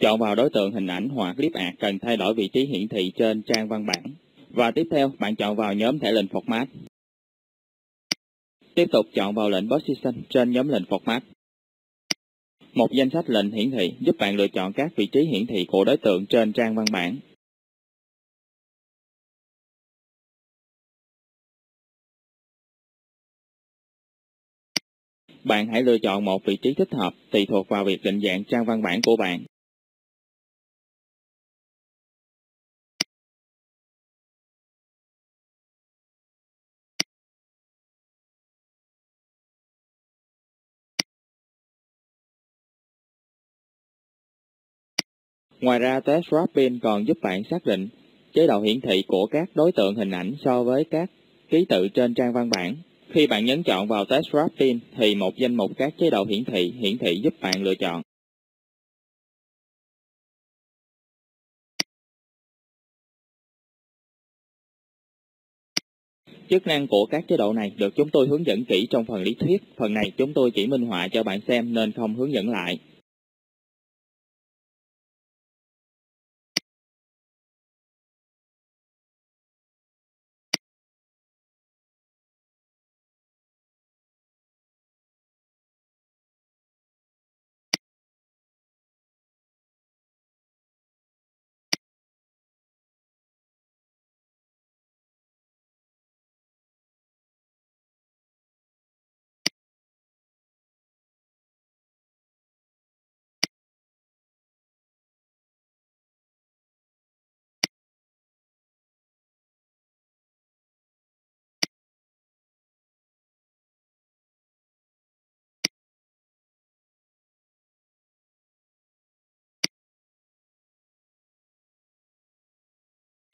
Chọn vào đối tượng hình ảnh hoặc clip ạc cần thay đổi vị trí hiển thị trên trang văn bản. Và tiếp theo, bạn chọn vào nhóm thẻ lệnh Format. Tiếp tục chọn vào lệnh Position trên nhóm lệnh Format. Một danh sách lệnh hiển thị giúp bạn lựa chọn các vị trí hiển thị của đối tượng trên trang văn bản. Bạn hãy lựa chọn một vị trí thích hợp tùy thuộc vào việc định dạng trang văn bản của bạn. Ngoài ra, test wrapping còn giúp bạn xác định chế độ hiển thị của các đối tượng hình ảnh so với các ký tự trên trang văn bản. Khi bạn nhấn chọn vào test wrapping thì một danh mục các chế độ hiển thị hiển thị giúp bạn lựa chọn. Chức năng của các chế độ này được chúng tôi hướng dẫn kỹ trong phần lý thuyết. Phần này chúng tôi chỉ minh họa cho bạn xem nên không hướng dẫn lại.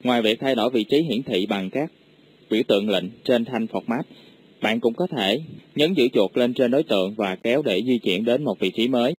Ngoài việc thay đổi vị trí hiển thị bằng các biểu tượng lệnh trên thanh format, bạn cũng có thể nhấn giữ chuột lên trên đối tượng và kéo để di chuyển đến một vị trí mới.